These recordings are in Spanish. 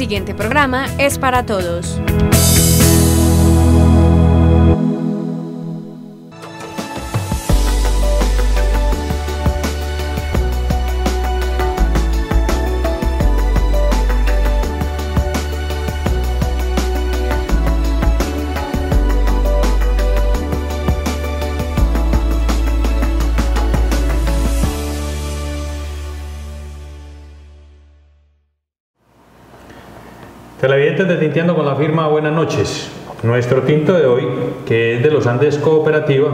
siguiente programa es para todos. Televidentes de Tinteando con la firma Buenas noches. Nuestro tinto de hoy, que es de los Andes Cooperativa,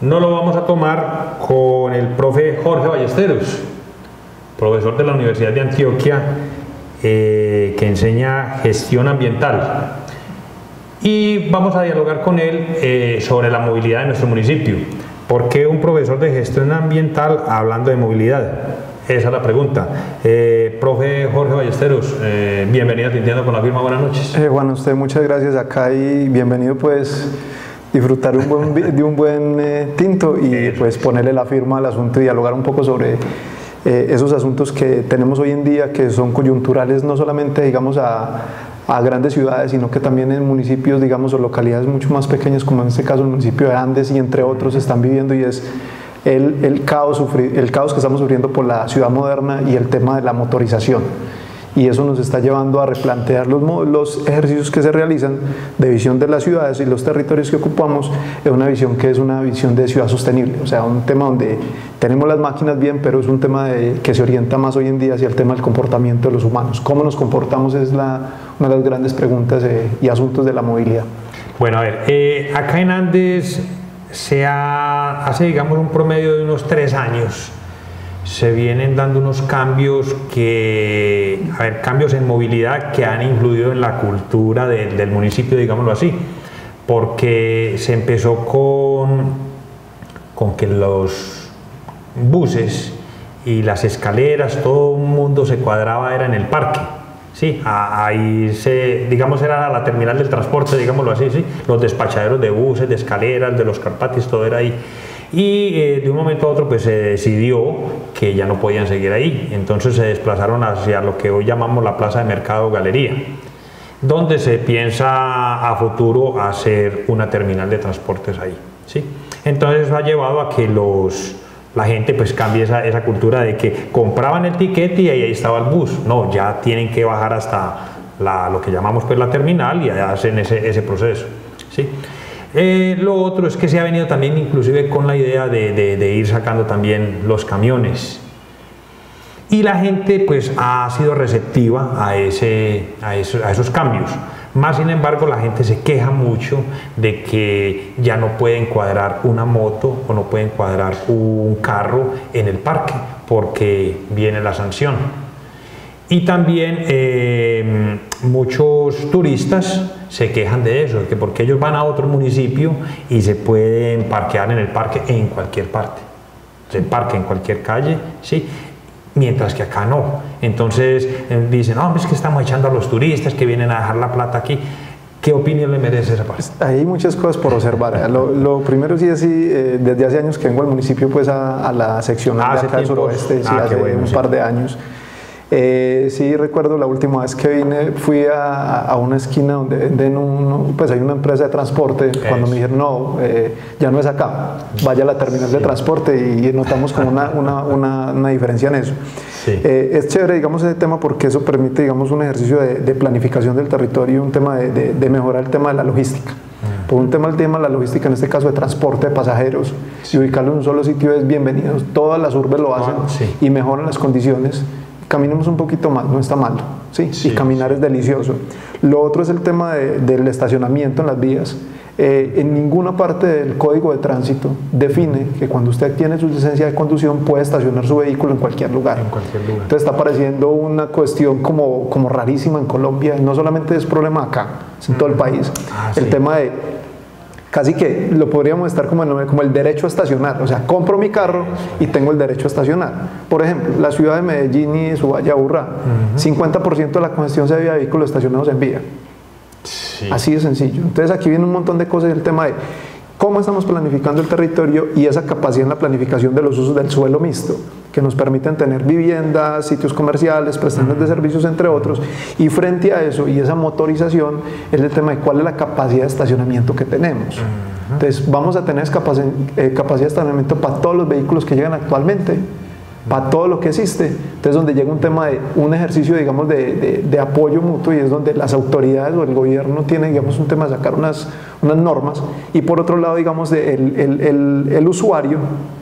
no lo vamos a tomar con el profe Jorge Ballesteros, profesor de la Universidad de Antioquia, eh, que enseña gestión ambiental. Y vamos a dialogar con él eh, sobre la movilidad de nuestro municipio. ¿Por qué un profesor de gestión ambiental hablando de movilidad? Esa es la pregunta. Eh, profe Jorge Ballesteros, eh, bienvenido a Tintiendo con la firma, buenas noches. Eh, bueno, usted muchas gracias acá y bienvenido pues disfrutar un buen, de un buen eh, tinto y pues ponerle la firma al asunto y dialogar un poco sobre eh, esos asuntos que tenemos hoy en día que son coyunturales no solamente digamos a, a grandes ciudades, sino que también en municipios, digamos, o localidades mucho más pequeñas, como en este caso el municipio de Andes y entre otros están viviendo y es el, el, caos, el caos que estamos sufriendo por la ciudad moderna y el tema de la motorización. Y eso nos está llevando a replantear los, los ejercicios que se realizan de visión de las ciudades y los territorios que ocupamos en una visión que es una visión de ciudad sostenible. O sea, un tema donde tenemos las máquinas bien, pero es un tema de- que se orienta más hoy en día hacia el tema del comportamiento de los humanos. ¿Cómo nos comportamos? Es la, una de las grandes preguntas eh, y asuntos de la movilidad. Bueno, a ver, eh, acá en Andes se ha, hace, digamos, un promedio de unos tres años, se vienen dando unos cambios que, cambios en movilidad que han influido en la cultura del municipio, digámoslo así, porque se empezó con, con que los buses y las escaleras, todo el mundo se cuadraba, era en el parque. Sí, ahí se, digamos, era la terminal del transporte, digámoslo así, sí, los despachaderos de buses, de escaleras, de los carpatis, todo era ahí. Y eh, de un momento a otro pues se decidió que ya no podían seguir ahí, entonces se desplazaron hacia lo que hoy llamamos la plaza de mercado galería, donde se piensa a futuro hacer una terminal de transportes ahí. ¿sí? Entonces eso ha llevado a que los, la gente pues cambie esa, esa cultura de que compraban el tiquete y ahí estaba el bus. No, ya tienen que bajar hasta lo que llamamos pues la terminal y allá hacen ese, ese proceso. ¿sí? Eh, lo otro es que se ha venido también inclusive con la idea de, ir sacando también los camiones. Y la gente pues ha sido receptiva a, ese, a esos cambios. Más sin embargo, la gente se queja mucho de que ya no pueden cuadrar una moto o no pueden cuadrar un carro en el parque porque viene la sanción. Y también eh, muchos turistas se quejan de eso, porque ellos van a otro municipio y se pueden parquear en el parque en cualquier parte. Se parque en cualquier calle, ¿sí? Mientras que acá no. Entonces eh, dicen, no, es que estamos echando a los turistas que vienen a dejar la plata aquí. ¿Qué opinión le merece esa parte? Hay muchas cosas por observar. Lo, lo primero sí es, sí, eh, desde hace años que vengo al municipio, pues a, a la seccional Ah, de acá del suroeste, sí, Ah, hace bueno, un sí. par de años. Eh, sí, recuerdo la última vez que vine, fui a, a una esquina donde venden un, pues hay una empresa de transporte. Cuando me dijeron, no, eh, ya no es acá, vaya a la terminal de transporte y, notamos como una, una, una, una diferencia en eso. Sí. Eh, es chévere, digamos, ese tema porque eso permite, digamos, un ejercicio de, de planificación del territorio y un tema de, de- de mejorar el tema de la logística. Por un tema, el tema de la logística, en este caso de transporte de pasajeros, y ubicarlo en un solo sitio es bienvenido. Todas las urbes lo hacen Ah, sí. y mejoran las condiciones. Caminemos un poquito más, no está mal, ¿sí? Sí, y caminar es delicioso. Lo otro es el tema de- del estacionamiento en las vías. Eh, en ninguna parte del código de tránsito define que cuando usted tiene su licencia de conducción puede estacionar su vehículo en cualquier lugar. En cualquier lugar. Entonces está apareciendo una cuestión como, como rarísima en Colombia. No solamente es problema acá, es en todo el país. Ah, el sí. tema de casi que lo podríamos estar como el, como el derecho a estacionar. O sea, compro mi carro y tengo el derecho a estacionar. Por ejemplo, la ciudad de Medellín y su Valle Aburrá, 50% de la congestión se debe a vehículos estacionados en vía. Sí. Así de sencillo. Entonces aquí viene un montón de cosas el tema de cómo estamos planificando el territorio y esa capacidad en la planificación de los usos del suelo mixto. que nos permiten tener viviendas, sitios comerciales, prestaciones de servicios, entre otros. Y frente a eso y esa motorización es el tema de cuál es la capacidad de estacionamiento que tenemos. Entonces, vamos a tener eh, capacidad de estacionamiento para todos los vehículos que llegan actualmente para todo lo que existe. Entonces, donde llega un tema de un ejercicio, digamos, de, de, apoyo mutuo y es donde las autoridades o el gobierno tienen, digamos, un tema de sacar unas, unas normas y por otro lado, digamos, de el, el, el, usuario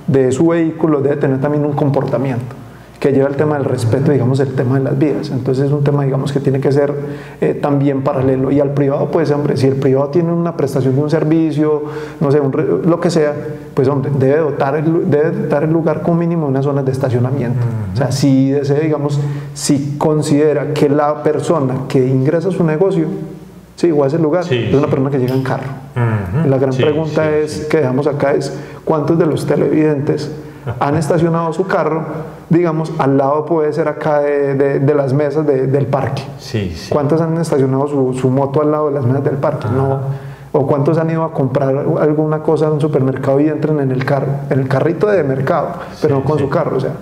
de su vehículo debe tener también un comportamiento que lleva el tema del respeto, digamos, el tema de las vías. Entonces es un tema, digamos, que tiene que ser eh, también paralelo. Y al privado, pues, hombre, si el privado tiene una prestación de un servicio, no sé, lo que sea, pues, hombre, debe dotar el, debe dotar el lugar con mínimo unas zonas de estacionamiento. O sea, si desea, digamos, si considera que la persona que ingresa a su negocio, sí, o a ese lugar, es una persona que llega en carro. La gran pregunta es, que dejamos acá es, ¿cuántos de los televidentes han estacionado su carro, digamos, al lado puede ser acá de, de, las mesas del parque. Sí, ¿Cuántos han estacionado su, su, moto al lado de las mesas del parque? No. ¿O cuántos han ido a comprar alguna cosa en un supermercado y entran en el carro, en el carrito de mercado, pero no con su carro? O sea,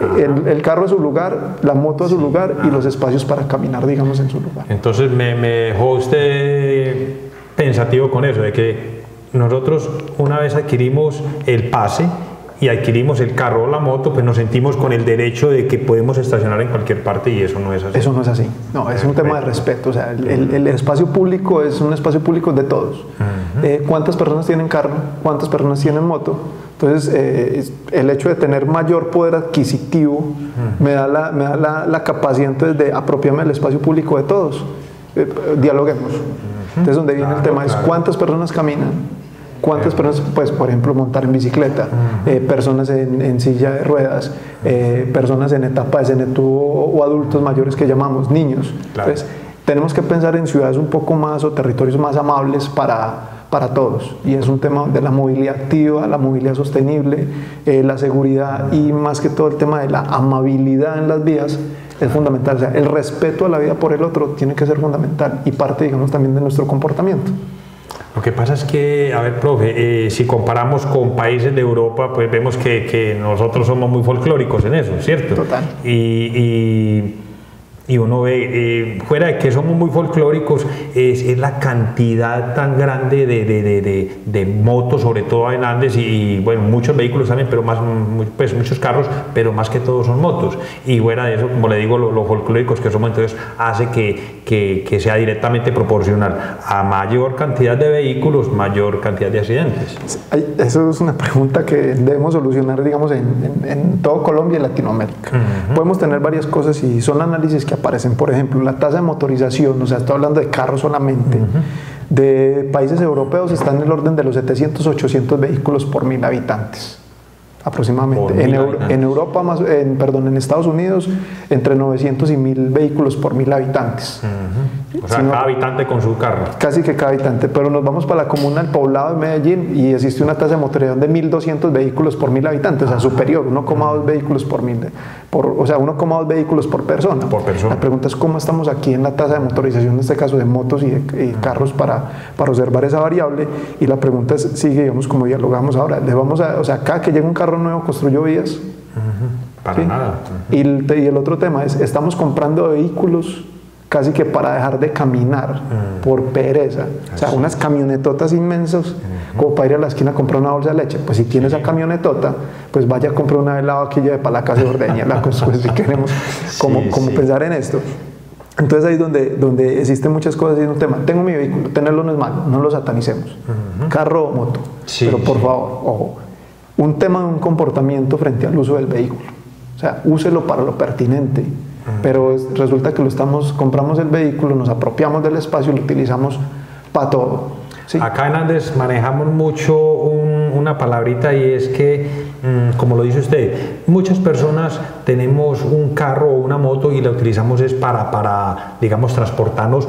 el, el, carro a su lugar, la moto a su lugar y los espacios para caminar, digamos, en su lugar. Entonces me, me dejó usted pensativo con eso, de que nosotros una vez adquirimos el pase, y adquirimos el carro o la moto, pues nos sentimos con el derecho de que podemos estacionar en cualquier parte y eso no es así. Eso no es así. No, es un tema de respeto. O sea, el, espacio público es un espacio público de todos. Eh, ¿Cuántas personas tienen carro? ¿Cuántas personas tienen moto? Entonces, eh, el hecho de tener mayor poder adquisitivo me da, la, me da la, capacidad entonces de apropiarme del espacio público de todos. Eh, dialoguemos. Entonces, donde viene el tema es cuántas personas caminan, ¿Cuántas personas, pues, por ejemplo, montar en bicicleta, eh, personas en, silla de ruedas, eh, personas en etapa de senectud o, adultos mayores que llamamos niños? Entonces, tenemos que pensar en ciudades un poco más o territorios más amables para, para todos. Y es un tema de la movilidad activa, la movilidad sostenible, eh, la seguridad y más que todo el tema de la amabilidad en las vías es fundamental. O sea, el respeto a la vida por el otro tiene que ser fundamental y parte, digamos, también de nuestro comportamiento. Lo que pasa es que, a ver, profe, eh, si comparamos con países de Europa, pues vemos que, que, nosotros somos muy folclóricos en eso, ¿cierto? Total. y y uno ve, eh, fuera de que somos muy folclóricos, es, es la cantidad tan grande de, de, de, de, motos, sobre todo en Andes, y, bueno, muchos vehículos también, pero más, pues muchos carros, pero más que todo son motos. Y fuera de eso, como le digo, los lo folclóricos que somos, entonces hace que, que, que, sea directamente proporcional a mayor cantidad de vehículos, mayor cantidad de accidentes. Eso es una pregunta que debemos solucionar, digamos, en, en, todo Colombia y Latinoamérica. Podemos tener varias cosas y son análisis que aparecen. Por ejemplo, la tasa de motorización, o sea, estoy hablando de carros solamente, de países europeos está en el orden de los 700, 800 vehículos por mil habitantes aproximadamente. En, en, Europa, más, en, perdón, en Estados Unidos, entre 900 y 1000 vehículos por mil habitantes. O sea, cada habitante con su carro. Casi que cada habitante, pero nos vamos para la comuna del poblado de Medellín y existe una tasa de motorización de 1200 vehículos por mil habitantes, o sea, superior, 1,2 vehículos por mil, por, o sea, 1,2 vehículos por persona. Por persona. La pregunta es cómo estamos aquí en la tasa de motorización, en este caso de motos y, de, carros, para, para observar esa variable. Y la pregunta es, sigue, digamos, como dialogamos ahora, le vamos a, o sea, cada que llega un carro nuevo construyó vías. Para nada. y, el, y, el, otro tema es, estamos comprando vehículos casi que para dejar de caminar por pereza. O sea, unas camionetotas inmensas, como para ir a la esquina a comprar una bolsa de leche. Pues si tienes esa camionetota, pues vaya a comprar una helado aquí de para la casa de ordeña, la pues, si queremos como, como pensar en esto. Entonces ahí es donde, donde existen muchas cosas y es un tema. Tengo mi vehículo, tenerlo no es malo, no lo satanicemos. Carro o moto. Pero por favor, ojo, un tema de un comportamiento frente al uso del vehículo. O sea, úselo para lo pertinente, pero resulta que lo estamos, compramos el vehículo, nos apropiamos del espacio y lo utilizamos para todo. Acá en Andes manejamos mucho una palabrita y es que, mm, como lo dice usted, muchas personas tenemos un carro o una moto y la utilizamos es para, para digamos, transportarnos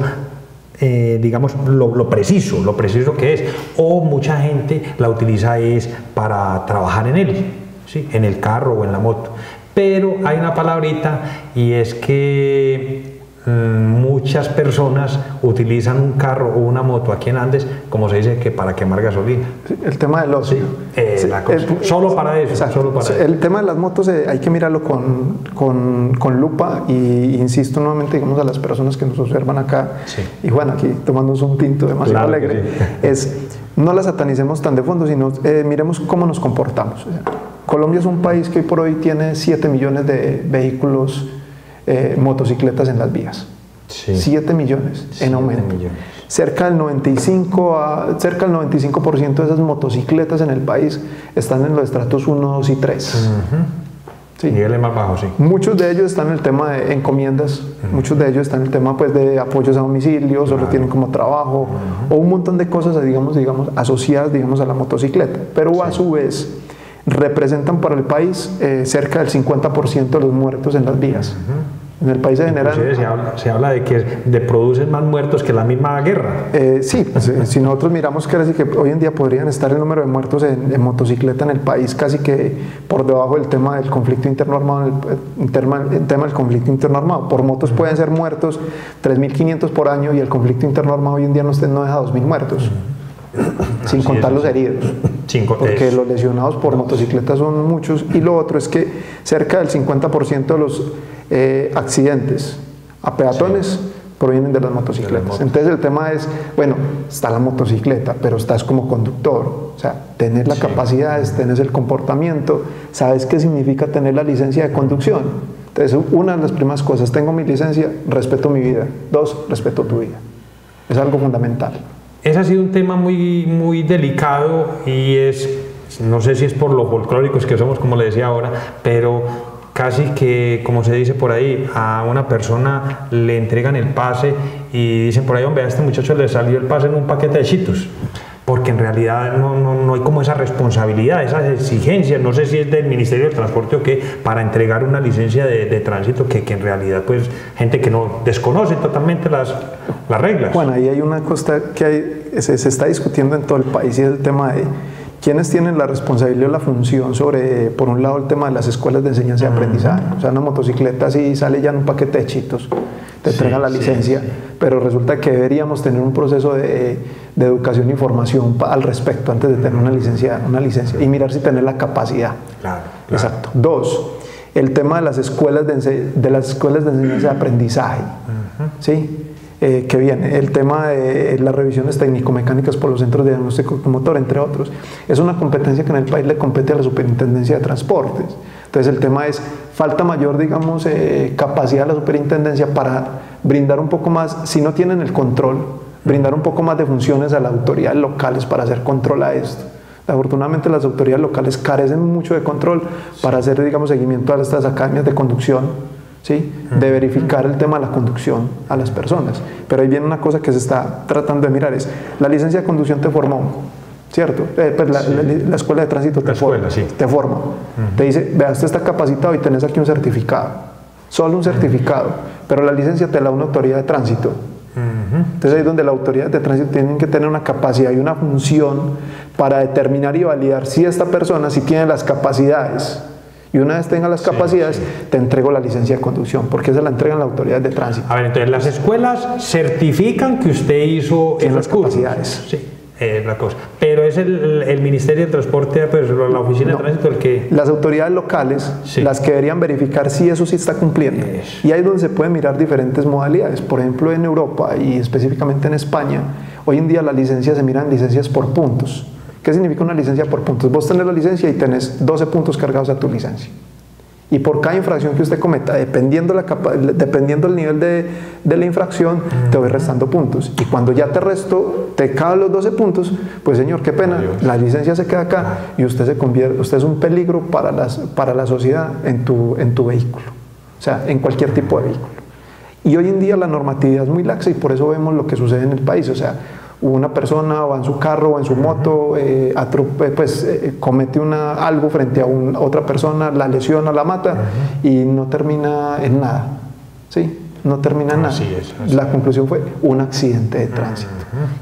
eh, digamos, lo, preciso, lo preciso que es. O mucha gente la utiliza es para trabajar en él, ¿sí? en el carro o en la moto. Pero hay una palabrita y es que muchas personas utilizan un carro o una moto aquí en Andes, como se dice, que para quemar gasolina. El tema del ocio. Eh, la cosa. solo para eso. Solo para el tema de las motos eh, hay que mirarlo con, con, con, lupa y insisto nuevamente, digamos, a las personas que nos observan acá, y bueno, aquí tomándonos un tinto demasiado alegre, es no la satanicemos tan de fondo, sino eh, miremos cómo nos comportamos. Colombia es un país que hoy por hoy tiene 7 millones de vehículos, eh, motocicletas en las vías. 7 millones en aumento. Cerca del 95 a, cerca del 95% de esas motocicletas en el país están en los estratos 1, 2 y 3. Sí. Niveles más bajos, sí. Muchos de ellos están en el tema de encomiendas, muchos de ellos están en el tema pues, de apoyos a domicilio, solo tienen como trabajo, o un montón de cosas, digamos, digamos, asociadas digamos, a la motocicleta. Pero a su vez representan para el país eh, cerca del 50% de los muertos en las vías. En el país se generan... Se habla, de que de producen más muertos que la misma guerra. Eh, sí, si nosotros miramos que, que hoy en día podrían estar el número de muertos en, motocicleta en el país casi que por debajo del tema del conflicto interno armado, el, tema, del conflicto interno armado. Por motos pueden ser muertos 3.500 por año y el conflicto interno armado hoy en día no, no deja 2.000 muertos, sin contar los heridos. porque los lesionados por motocicleta son muchos. Y lo otro es que cerca del 50% de los eh, accidentes a peatones provienen de las motocicletas. Entonces el tema es, bueno, está la motocicleta, pero estás como conductor. O sea, tener la capacidad, tener el comportamiento, sabes qué significa tener la licencia de conducción. Entonces, una de las primeras cosas, tengo mi licencia, respeto mi vida. Dos, respeto tu vida. Es algo fundamental. Ese ha sido un tema muy, muy delicado y es, no sé si es por lo folclóricos que somos, como le decía ahora, pero casi que, como se dice por ahí, a una persona le entregan el pase y dicen por ahí, hombre, a este muchacho le salió el pase en un paquete de chitos. Porque en realidad no, no, no hay como esa responsabilidad, esas exigencias, no sé si es del Ministerio del Transporte o qué, para entregar una licencia de, de tránsito que, que, en realidad, pues, gente que no desconoce totalmente las, las reglas. Bueno, ahí hay una cosa que hay, se, se está discutiendo en todo el país y es el tema de ¿Quiénes tienen la responsabilidad o la función sobre, por un lado, el tema de las escuelas de enseñanza y aprendizaje? O sea, una motocicleta sí sale ya en un paquete de chitos, te entregan la licencia, pero resulta que deberíamos tener un proceso de, de educación y formación al respecto antes de tener una licencia, una licencia y mirar si tener la capacidad. Claro, Exacto. Dos, el tema de las escuelas de, de las escuelas de enseñanza y aprendizaje. ¿Sí? Eh, que viene, el tema de las revisiones técnico-mecánicas por los centros de diagnóstico motor, entre otros. Es una competencia que en el país le compete a la Superintendencia de Transportes. Entonces el tema es, falta mayor, digamos, eh, capacidad de la Superintendencia para brindar un poco más, si no tienen el control, brindar un poco más de funciones a las autoridades locales para hacer control a esto. Afortunadamente las autoridades locales carecen mucho de control para hacer, digamos, seguimiento a estas academias de conducción ¿sí? de verificar el tema de la conducción a las personas. Pero ahí viene una cosa que se está tratando de mirar, es la licencia de conducción te formó, ¿cierto? Eh, pues la, escuela de tránsito te, forma, te forma. Te dice, vea, usted está capacitado y tenés aquí un certificado, solo un certificado, pero la licencia te la da una autoridad de tránsito. Entonces ahí es donde la autoridad de tránsito tienen que tener una capacidad y una función para determinar y validar si esta persona, si tiene las capacidades, y una vez tenga las capacidades, te entrego la licencia de conducción, porque se la entregan las autoridades de tránsito. A ver, entonces las escuelas certifican que usted hizo en las capacidades. Sí. Es la cosa. Pero es el, Ministerio de Transporte, pues, la Oficina de Tránsito el que... Las autoridades locales, las que deberían verificar si eso sí está cumpliendo. Y ahí es donde se pueden mirar diferentes modalidades. Por ejemplo, en Europa y específicamente en España, hoy en día las licencias se miran licencias por puntos. ¿Qué significa una licencia por puntos? Vos tenés la licencia y tenés 12 puntos cargados a tu licencia. Y por cada infracción que usted cometa, dependiendo, la dependiendo del nivel de, de la infracción, te voy restando puntos. Y cuando ya te resto, te caben los 12 puntos, pues señor, qué pena, la licencia se queda acá y usted se convierte, usted es un peligro para, las, para la sociedad en tu, en tu vehículo. O sea, en cualquier tipo de vehículo. Y hoy en día la normatividad es muy laxa y por eso vemos lo que sucede en el país. O sea, una persona va en su carro o en su moto, eh, eh, pues eh, comete una, algo frente a, otra persona, la lesiona, la mata y no termina en nada. ¿Sí? No termina en nada. La conclusión fue un accidente de tránsito,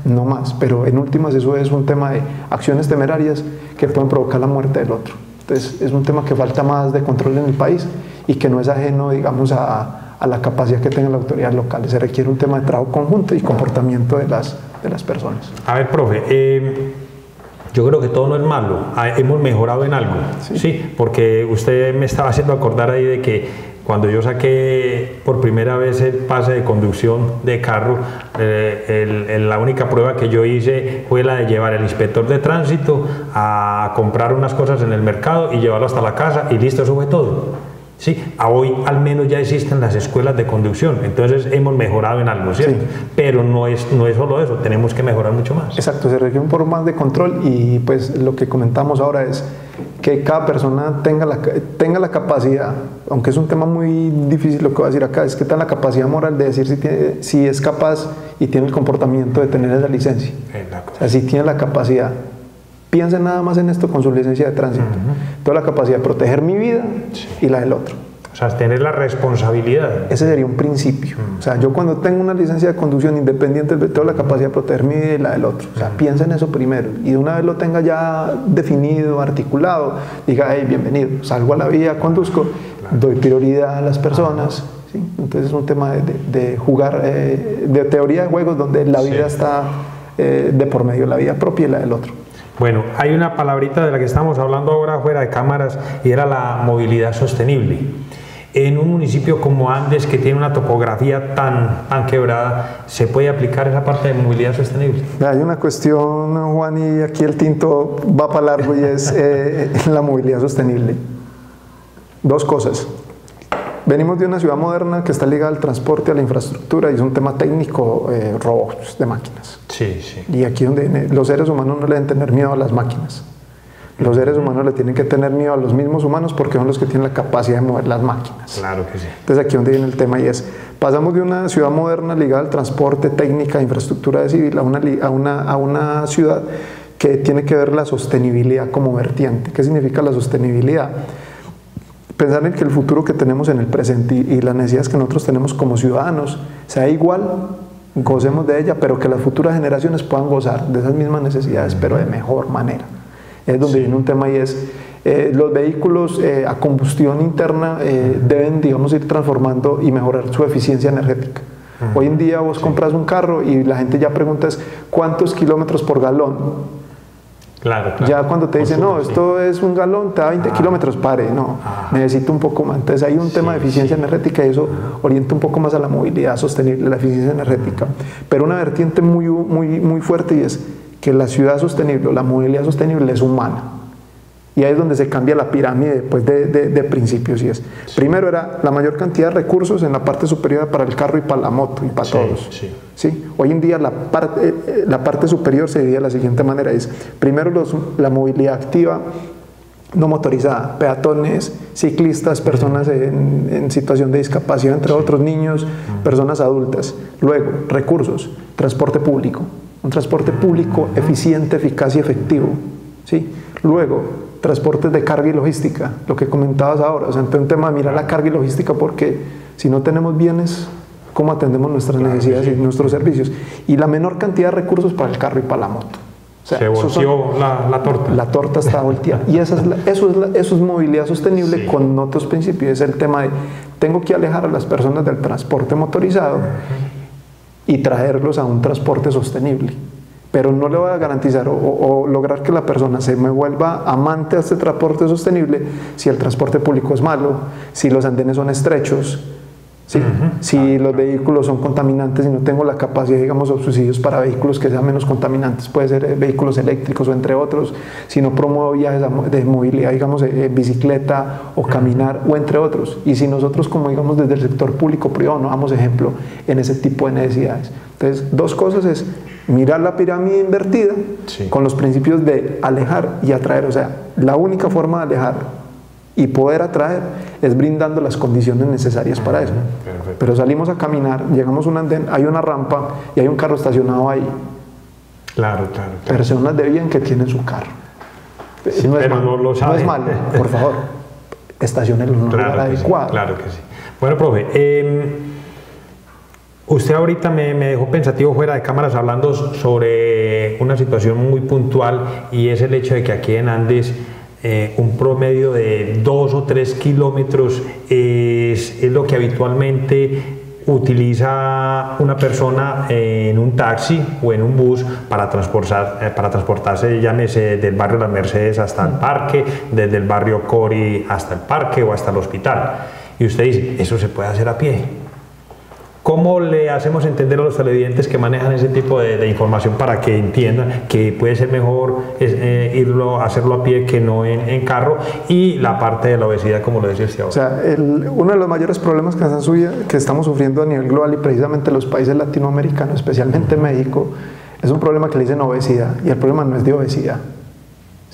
no más. Pero en últimas eso es un tema de acciones temerarias que pueden provocar la muerte del otro. Entonces es un tema que falta más de control en el país y que no es ajeno, digamos, a, a la capacidad que tengan las autoridades locales. Se requiere un tema de trabajo conjunto y comportamiento de las, de las personas. A ver, profe, eh, yo creo que todo no es malo, Ah, hemos mejorado en algo, sí. porque usted me estaba haciendo acordar ahí de que cuando yo saqué por primera vez el pase de conducción de carro, eh, el- el- la única prueba que yo hice fue la de llevar al inspector de tránsito a comprar unas cosas en el mercado y llevarlo hasta la casa y listo, eso fue todo. Sí, a hoy al menos ya existen las escuelas de conducción, entonces hemos mejorado en algo, ¿cierto? Sí. Pero no es, no es solo eso, tenemos que mejorar mucho más. Exacto, se requiere un poco más de control y pues lo que comentamos ahora es que cada persona tenga la, tenga la capacidad, aunque es un tema muy difícil lo que voy a decir acá, es que tenga la capacidad moral de decir si, tiene, si es capaz y tiene el comportamiento de tener esa licencia. Exacto. O sea, si tiene la capacidad. Piensen nada más en esto con su licencia de tránsito. Tengo la capacidad de proteger mi vida y la del otro. O sea, tener la responsabilidad. Ese sería un principio. O sea, yo cuando tengo una licencia de conducción independiente, tengo la capacidad de proteger mi vida y la del otro. O sea, piensa en eso primero. Y una vez lo tenga ya definido, articulado, diga, hey, bienvenido, salgo a la vía, conduzco, doy prioridad a las personas. ¿sí? Entonces es un tema de, de- de jugar, eh, de teoría de juegos donde la vida está eh, de por medio, la vida propia y la del otro. Bueno, hay una palabrita de la que estamos hablando ahora fuera de cámaras y era la movilidad sostenible. En un municipio como Andes, que tiene una topografía tan, tan quebrada, ¿se puede aplicar esa parte de movilidad sostenible? Hay una cuestión, Juan, y aquí el tinto va para largo y es eh, la movilidad sostenible. Dos cosas. Venimos de una ciudad moderna que está ligada al transporte, a la infraestructura y es un tema técnico, eh, robots de máquinas. Sí, sí. Y aquí donde viene- los seres humanos no le deben tener miedo a las máquinas. Los seres humanos le tienen que tener miedo a los mismos humanos porque son los que tienen la capacidad de mover las máquinas. Claro que sí. Entonces aquí donde viene el tema y es, pasamos de una ciudad moderna ligada al transporte, técnica, infraestructura de civil, a una, a una, a una ciudad que tiene que ver la sostenibilidad como vertiente. ¿Qué significa la sostenibilidad? Pensar en que el futuro que tenemos en el presente y, y las necesidades que nosotros tenemos como ciudadanos sea igual, gocemos de ella, pero que las futuras generaciones puedan gozar de esas mismas necesidades, pero de mejor manera. Es donde viene un tema y es, eh, los vehículos eh, a combustión interna eh, deben, digamos, ir transformando y mejorar su eficiencia energética. Hoy en día vos compras un carro y la gente ya pregunta es, ¿cuántos kilómetros por galón? Claro, claro. Ya cuando te dicen, no, sí. esto es un galón, te da 20 kilómetros, pare, no, necesito un poco más. Entonces hay un tema de eficiencia energética y eso orienta un poco más a la movilidad sostenible, la eficiencia energética. Pero una vertiente muy, muy, muy fuerte y es que la ciudad sostenible o la movilidad sostenible es humana. Y ahí es donde se cambia la pirámide pues, de, de- de principios. Y es, primero era la mayor cantidad de recursos en la parte superior para el carro y para la moto y para Sí, todos. sí. ¿sí? Hoy en día la parte, eh, eh, la parte superior se divide de la siguiente manera. Es primero los- la movilidad activa no motorizada, peatones, ciclistas, personas en, en situación de discapacidad, entre otros niños, personas adultas. Luego, recursos, transporte público, un transporte público eficiente, eficaz y efectivo. ¿sí? Luego, transportes de carga y logística, lo que comentabas ahora, o sea, un tema de mirar la carga y logística porque si no tenemos bienes, ¿cómo atendemos nuestras necesidades y nuestros servicios? Y la menor cantidad de recursos para el carro y para la moto. O sea, Se son- volteó la, la torta. la torta está volteada. Y esa es la- eso, es la- eso es movilidad sostenible Sí. con otros principios. Es el tema de, tengo que alejar a las personas del transporte motorizado y traerlos a un transporte sostenible. Pero no le voy a garantizar o, o- lograr que la persona se me vuelva amante a este transporte sostenible si el transporte público es malo, si los andenes son estrechos, ¿sí? si los vehículos son contaminantes y no tengo la capacidad, digamos, o subsidios para vehículos que sean menos contaminantes, puede ser eh, vehículos eléctricos o entre otros, si no promuevo viajes de movilidad, digamos, eh, bicicleta o caminar o entre otros. Y si nosotros, como digamos, desde el sector público-privado no damos ejemplo en ese tipo de necesidades. Entonces, dos cosas es mirar la pirámide invertida Sí. con los principios de alejar y atraer. O sea, la única forma de alejar y poder atraer es brindando las condiciones necesarias para eso. perfecto. Pero salimos a caminar, llegamos a un andén, hay una rampa y hay un carro estacionado ahí. Claro, claro. claro. Personas de bien que tienen su carro. Sí, no es pero no lo no es malo, por favor. Estacionenlo en un lugar Claro sí, adecuado. claro que sí. Bueno, profe, eh, usted ahorita me, me dejó pensativo fuera de cámaras hablando sobre una situación muy puntual y es el hecho de que aquí en Andes eh, un promedio de dos o tres kilómetros es, es lo que habitualmente utiliza una persona en un taxi o en un bus para, transportar, eh, para transportarse, llámese del barrio Las Mercedes hasta el parque, desde el barrio Cori hasta el parque o hasta el hospital. Y usted dice, eso se puede hacer a pie. ¿Cómo le hacemos entender a los televidentes que manejan ese tipo de, información para que entiendan que puede ser mejor eh, irlo, hacerlo a pie que no en, carro? Y la parte de la obesidad, como lo decía usted ahora. O sea, uno de los mayores problemas que, que estamos sufriendo a nivel global y precisamente los países latinoamericanos, especialmente México, es un problema que le dicen obesidad. Y el problema no es de obesidad.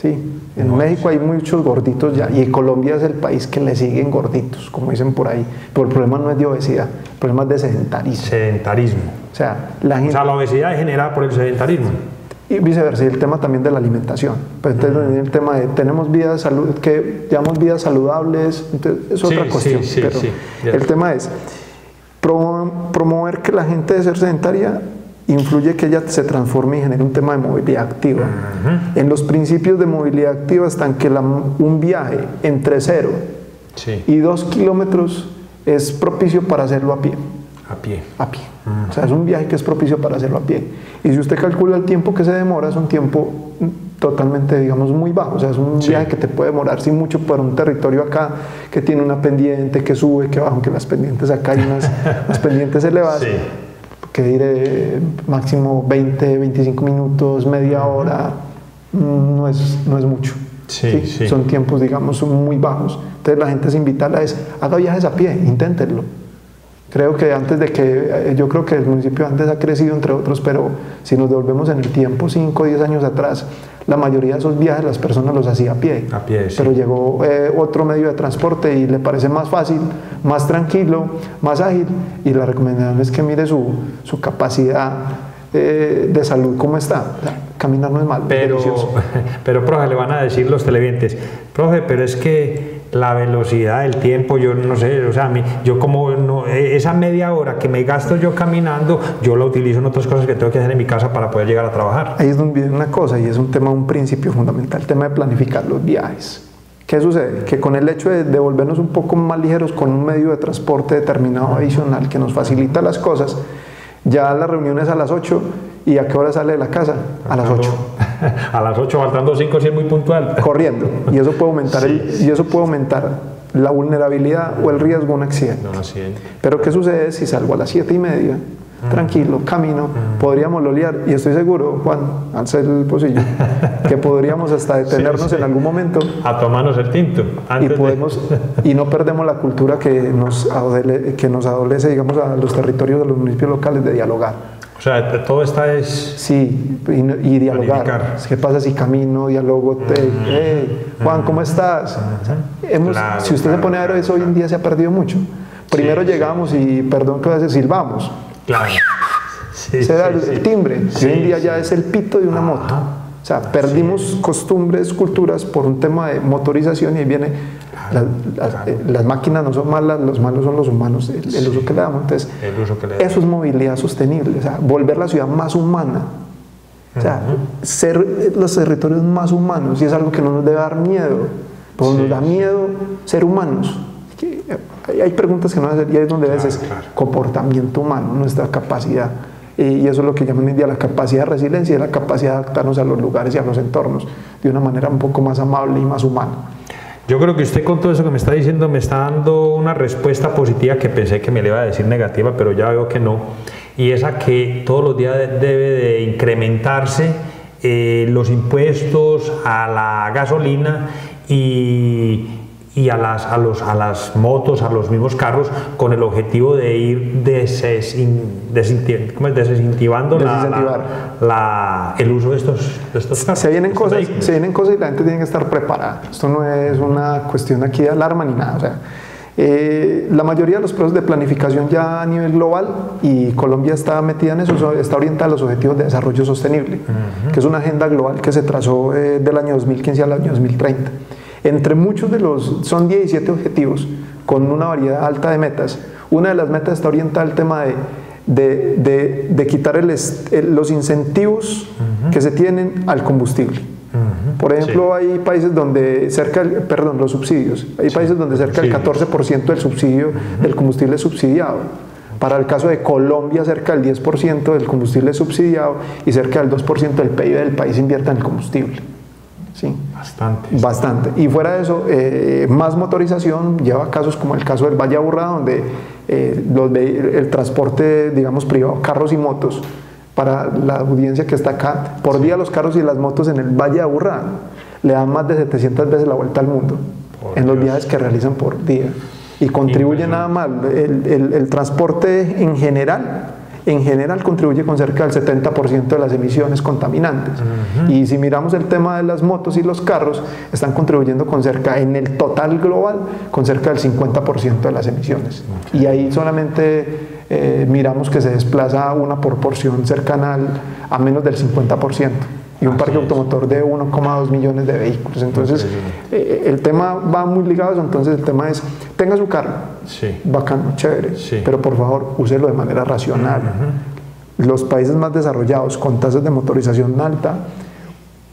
Sí, en México hay muchos gorditos ya y Colombia es el país que le siguen gorditos, como dicen por ahí. Pero el problema no es de obesidad, el problema es de sedentarismo. Sedentarismo. O sea, la, o sea, la obesidad es generada por el sedentarismo. Y viceversa, y el tema también de la alimentación. Pues entonces el tema de tenemos vidas salud, que llamamos vidas saludables, es otra cuestión. Sí, pero el tema es promover que la gente de ser sedentaria influye que ella se transforme y genere un tema de movilidad activa. En los principios de movilidad activa están que un viaje entre cero y dos kilómetros es propicio para hacerlo a pie. A pie. A pie. O sea, es un viaje que es propicio para hacerlo a pie. Y si usted calcula el tiempo que se demora, es un tiempo totalmente, digamos, muy bajo. O sea, es un viaje que te puede demorar sin mucho por un territorio acá que tiene una pendiente, que sube, que baja, aunque las pendientes acá hay unas, unas pendientes elevadas que diré máximo 20, 25 minutos, media hora, mm, no es, no es mucho. Sí, Son tiempos, digamos, muy bajos. Entonces la gente se invita a es, haga viajes a pie, inténtenlo. Creo que antes de que, eh, yo creo que el municipio antes ha crecido entre otros, pero si nos devolvemos en el tiempo, 5 o 10 años atrás, la mayoría de esos viajes las personas los hacía a pie. A pie, sí. Pero llegó eh, otro medio de transporte y le parece más fácil, más tranquilo, más ágil y la recomendación es que mire su, su capacidad eh, de salud cómo está. caminar no es mal. Pero, pero, profe, le van a decir los televidentes, profe, pero es que la velocidad, el tiempo, yo no sé, o sea, yo como no, e, esa media hora que me gasto yo caminando, yo la utilizo en otras cosas que tengo que hacer en mi casa para poder llegar a trabajar. Ahí es donde viene una cosa y es un tema, un principio fundamental, el tema de planificar los viajes. ¿Qué sucede? Que con el hecho de devolvernos un poco más ligeros con un medio de transporte determinado adicional que nos facilita las cosas, ya la reunión es a las 8 y a qué hora sale de la casa? A las 8. a las 8, faltando 5 si es muy puntual. Corriendo. Y eso puede aumentar, el, y eso puede aumentar la vulnerabilidad o el riesgo de un accidente. Pero ¿qué sucede si salgo a las 7 y media? Mm. Tranquilo, camino, mm. podríamos lolear y estoy seguro, Juan, al ser el pocillo, que podríamos hasta detenernos en algún momento a tomarnos el tinto y podemos y no perdemos la cultura que nos que nos adolece, digamos, a los territorios de los municipios locales de dialogar o sea, todo está es... Sí, y, dialogar. ¿Qué pasa si camino, dialogo? Te, Juan, ¿cómo estás? Hemos, si usted se pone a ver eso, hoy en día se ha perdido mucho. Primero llegamos y, perdón que a veces silbamos. Claro. se da el, timbre. hoy en día ya es el pito de una moto. O sea, perdimos costumbres, culturas por un tema de motorización y viene eh, las, máquinas no son malas, los malos son los humanos, el, uso que le damos. Entonces, eso es movilidad sostenible, o sea, volver la ciudad más humana. O sea, ser los territorios más humanos, y es algo que no nos debe dar miedo, porque nos da miedo ser humanos. Hay preguntas que no hacer y ahí es donde ves es comportamiento humano, nuestra capacidad. Y eso es lo que llaman hoy en día la capacidad de resiliencia la capacidad de adaptarnos a los lugares y a los entornos de una manera un poco más amable y más humana. Yo creo que usted con todo eso que me está diciendo me está dando una respuesta positiva que pensé que me le iba a decir negativa, pero ya veo que no. Y esa que todos los días debe de incrementarse eh, los impuestos a la gasolina y, y a, las, a, los, a las motos, a los mismos carros, con el objetivo de ir desincentivando la, el uso de estos, de estos carros. Se vienen, cosas, se vienen cosas y la gente tiene que estar preparada. Esto no es una cuestión aquí de alarma ni nada. O sea, eh, la mayoría de los procesos de planificación ya a nivel global, y Colombia está metida en eso, está orientada a los objetivos de desarrollo sostenible, que es una agenda global que se trazó eh, del año 2015 al año 2030. Entre muchos de los, son 17 objetivos con una variedad alta de metas. Una de las metas está orientada al tema de, de, quitar los incentivos que se tienen al combustible. Por ejemplo, hay países donde cerca, del, perdón, los subsidios, hay países donde cerca del 14% del subsidio del combustible es subsidiado. Para el caso de Colombia, cerca del 10% del combustible es subsidiado y cerca del 2% del PIB del país invierte en el combustible. Sí. Bastante. Bastante. Y fuera de eso, eh, más motorización lleva casos como el caso del Valle Aburrá, donde eh, los, el transporte, digamos, privado, carros y motos, para la audiencia que está acá, por día los carros y las motos en el Valle Aburrá le dan más de 700 veces la vuelta al mundo en los viajes que realizan por día y contribuye nada más. El, el, transporte en general, en general contribuye con cerca del 70% de las emisiones contaminantes. Y si miramos el tema de las motos y los carros, están contribuyendo con cerca, en el total global, con cerca del 50% de las emisiones. Y ahí solamente eh, miramos que se desplaza una proporción cercana a menos del 50% y un parque automotor de 1,2 millones de vehículos. Entonces, eh, el tema va muy ligado. Entonces, el tema es, tenga su carro, sí. bacano, chévere, pero por favor, úselo de manera racional. Los países más desarrollados con tasas de motorización alta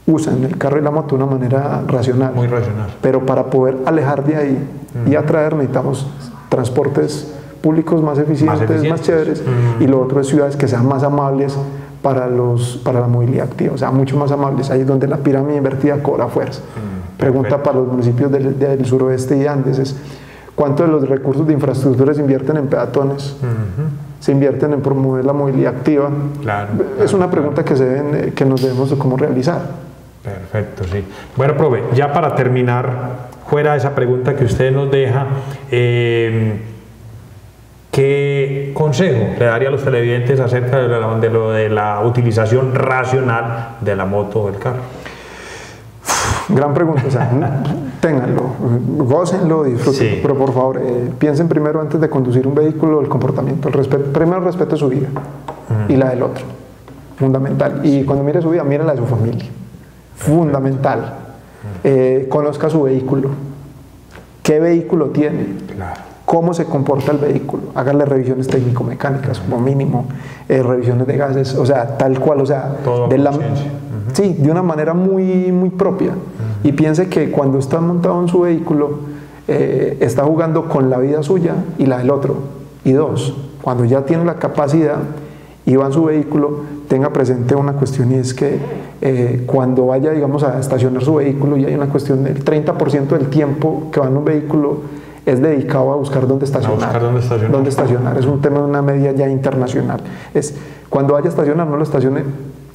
usan el carro y la moto de una manera racional. Muy racional. Pero para poder alejar de ahí y atraer necesitamos transportes públicos más eficientes, más, chéveres, y lo otro es ciudades que sean más amables para, los, para la movilidad activa, o sea, mucho más amables. Ahí es donde la pirámide invertida cobra fuerza. Mm, Pregunta para los municipios del, suroeste y Andes es, ¿cuánto de los recursos de infraestructura se invierten en peatones? ¿Se invierten en promover la movilidad activa? Claro, es una pregunta que, se deben, que nos debemos de cómo realizar. Perfecto, sí. Bueno, profe, ya para terminar, fuera de esa pregunta que usted nos deja, eh, ¿Qué consejo le daría a los televidentes acerca de, lo de la utilización racional de la moto o del carro? Gran pregunta, o sea, ténganlo, gócenlo, disfruten, pero por favor, eh, piensen primero antes de conducir un vehículo el comportamiento, el respeto, primero respete su vida y la del otro, fundamental. Y cuando mire su vida, mire la de su familia, fundamental. Eh, conozca su vehículo, qué vehículo tiene. Claro cómo se comporta el vehículo, háganle revisiones técnico-mecánicas como mínimo, eh, revisiones de gases, o sea, tal cual, o sea, de la, sí, de una manera muy, muy propia. Y piense que cuando está montado en su vehículo, eh, está jugando con la vida suya y la del otro. Y dos, cuando ya tiene la capacidad y va en su vehículo, tenga presente una cuestión y es que eh, cuando vaya, digamos, a estacionar su vehículo, y hay una cuestión del 30% del tiempo que va en un vehículo, es dedicado a buscar dónde estacionar. dónde estacionar. Es un tema de una media ya internacional. Es cuando vaya a estacionar, no lo estacione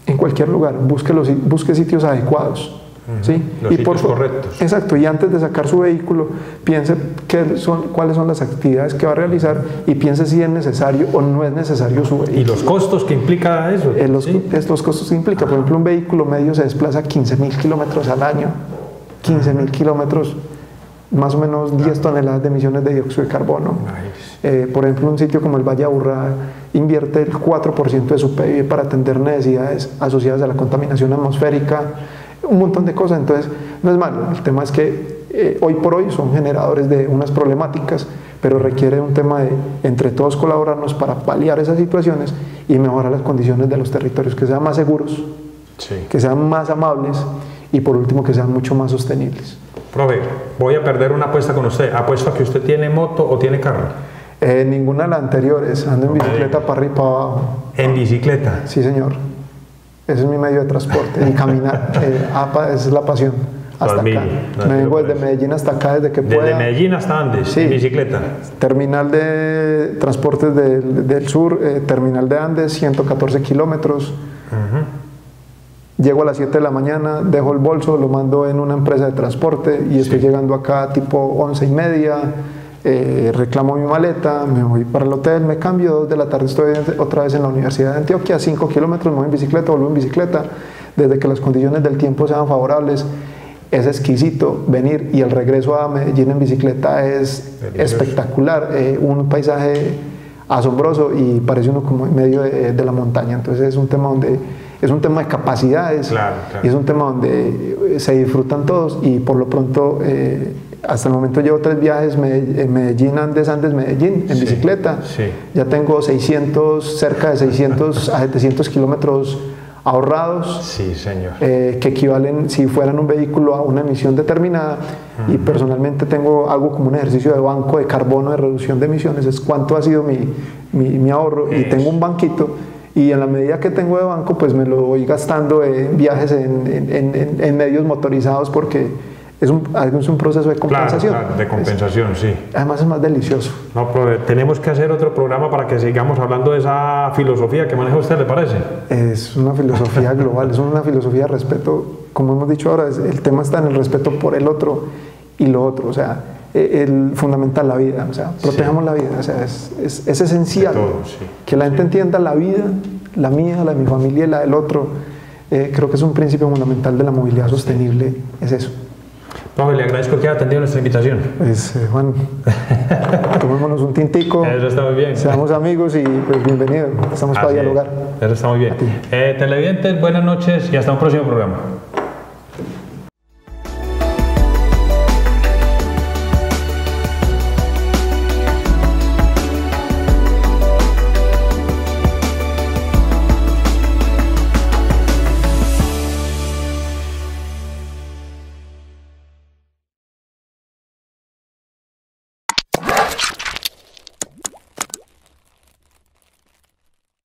en cualquier lugar, busque, los, busque sitios adecuados. ¿sí? Los y sitios por, correctos. Exacto, y antes de sacar su vehículo, piense qué son, cuáles son las actividades que va a realizar y piense si es necesario o no es necesario su vehículo. ¿Y los costos que implica eso? Eh, los, Estos costos que implica, por ejemplo, un vehículo medio se desplaza 15 mil kilómetros al año. 15 mil kilómetros más o menos 10 toneladas de emisiones de dióxido de carbono. Eh, por ejemplo, un sitio como el Valle Aburrá invierte el 4% de su PIB para atender necesidades asociadas a la contaminación atmosférica, un montón de cosas. Entonces, no es malo. El tema es que eh, hoy por hoy son generadores de unas problemáticas, pero requiere un tema de entre todos colaborarnos para paliar esas situaciones y mejorar las condiciones de los territorios, que sean más seguros, que sean más amables y por último que sean mucho más sostenibles. Profe, voy a perder una apuesta con usted. ¿Apuesto a que usted tiene moto o tiene carro? Eh, ninguna de las anteriores. Ando en bicicleta para arriba y para abajo. ¿En bicicleta? Sí, señor. Ese es mi medio de transporte. Y caminar. eh, esa es la pasión. Hasta acá. Me vengo desde Medellín hasta acá desde que pueda. Desde Medellín hasta Andes, sí. en bicicleta. Terminal de transportes del, del sur, eh, terminal de Andes, 114 kilómetros. Llego a las 7 de la mañana, dejo el bolso, lo mando en una empresa de transporte y estoy llegando acá tipo 11 y media, eh, reclamo mi maleta, me voy para el hotel, me cambio, 2 de la tarde estoy otra vez en la Universidad de Antioquia, 5 kilómetros, me voy en bicicleta, vuelvo en bicicleta, desde que las condiciones del tiempo sean favorables, es exquisito venir y el regreso a Medellín en bicicleta es espectacular, eh, un paisaje asombroso y parece uno como en medio de, de la montaña, entonces es un tema donde es un tema de capacidades y es un tema donde eh, se disfrutan todos y por lo pronto eh, hasta el momento llevo tres viajes, Medellín, Andes, Andes, Medellín, en bicicleta. Ya tengo 600, cerca de 600 a 700 kilómetros ahorrados, Sí, señor. eh, que equivalen, si fueran un vehículo, a una emisión determinada. Y personalmente tengo algo como un ejercicio de banco de carbono de reducción de emisiones, es cuánto ha sido mi, mi, mi ahorro. Y Eso. tengo un banquito. Y en la medida que tengo de banco, pues me lo voy gastando en viajes en, en- en- en- medios motorizados porque es un, es un proceso de compensación. claro, de Es- compensación, sí. además es más delicioso. No, pero tenemos que hacer otro programa para que sigamos hablando de esa filosofía que maneja usted, ¿le parece? Es una filosofía global, es una filosofía de respeto, como hemos dicho ahora, es- el tema está en el respeto por el otro y lo otro, o sea, el fundamental, la vida, o sea, protejamos la vida, o sea, es, es- es esencial todo, sí. que la gente entienda la vida, la mía, la de mi familia y la del otro. Eh, creo que es un principio fundamental de la movilidad sostenible, es eso. Profe, le agradezco que haya atendido nuestra invitación. Pues, eh, Juan, tomémonos un tintico, Eso está muy bien. seamos amigos y pues bienvenido, estamos para Así es. dialogar. Eso está muy bien. Eh, televidentes, buenas noches y hasta un próximo programa.